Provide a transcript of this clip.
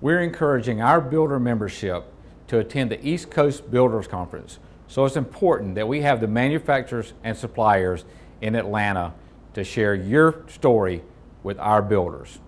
we're encouraging our builder membership to attend the East Coast Builders Conference. So it's important that we have the manufacturers and suppliers in Atlanta to share your story with our builders.